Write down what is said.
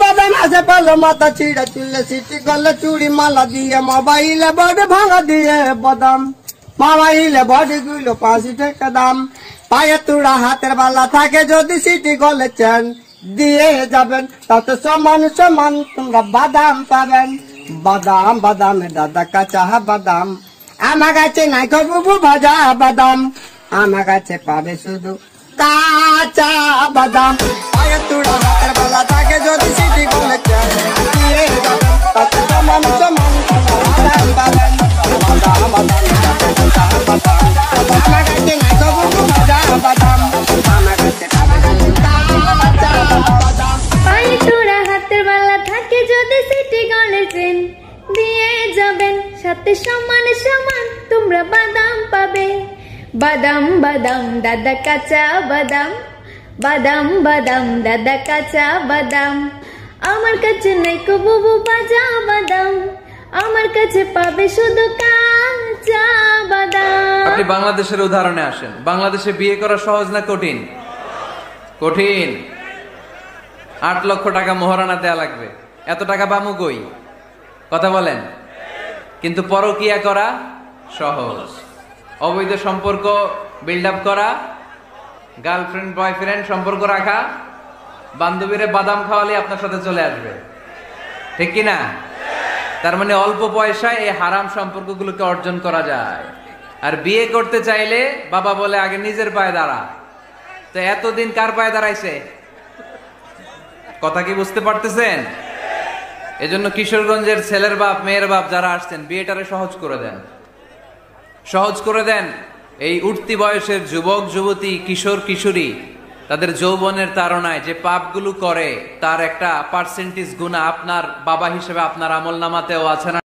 বাদাম আছে পালো, মাথা ছিঁড়ে তুললে সিটি করলে চুড়ি মালা দিয়ে, মোবাইলে বডি ভাঙা দিয়ে বাদাম। মোবাইলে বডি গুলো পাঁচি টাকা দাম। পায়ে তুড়া হাতের বালা থাকে যদি সিটি গলে চেন। দিয়ে যাবেন, তাতে সমান সমান তোমরা বাদাম পাবেন। বাদাম বাদাম দাদা কাঁচা বাদাম। আমার কাছে নাই বুবু ভাজা বাদাম। আমার কাছে পাবে শুধু কাঁচা বাদাম। যদি সিটি ট্রেন দিয়ে যাবেন, সাথে সমান সমান তোমরা বাদাম পাবে। বাদাম বাদাম, দাদা কাঁচা বাদাম। বাদাম বাদাম, দাদা কাঁচা বাদাম। আমার কাছে নাই কো বুবু বাজা বাদাম। আমার কাছে পাবে শুধু কাঁচা বাদাম। আপনি বাংলাদেশের উদাহরণে আসেন। বাংলাদেশে বিয়ে করা সহজ না কঠিন? কঠিন। আট লক্ষ টাকা মোহরানা দেয়া লাগবে। এত টাকা বামু কই? কথা বলেন। কিন্তু পরকিয়া করা সহজ। অবৈধ সম্পর্ক বিল্ড আপ করা গার্লফ্রেন্ড বয়ফ্রেন্ড সম্পর্ক রাখা, বান্ধবীরে বাদাম খাওয়ালে আপনার সাথে চলে আসবে। ঠিক কি না? তার মানে অল্প পয়সায় এই হারাম সম্পর্কগুলোকে অর্জন করা যায়। আর বিয়ে করতে চাইলে বাবা বলে, আগে নিজের পায়ে দাঁড়া। তো এতদিন কার পায়ে দাঁড়াইছে? কথা কি বুঝতে পারতেছেন? এজন্য কিশোরগঞ্জের ছেলের বাপ, মেয়ের বাপ যারা আসছেন, বিয়েটারে সহজ করে দেন। সহজ করে দেন। এই উঠতি বয়সের যুবক, যুবতী, কিশোর, কিশোরী, তাদের যৌবনের তারণায় যে পাপগুলো করে, তার একটা পার্সেন্টেজ গুণা আপনার বাবা হিসেবে আপনার আমল নামাতেও আছে না।